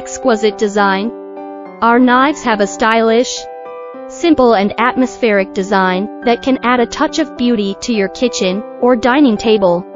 exquisite design. Our knives have a stylish, simple and atmospheric design that can add a touch of beauty to your kitchen or dining table.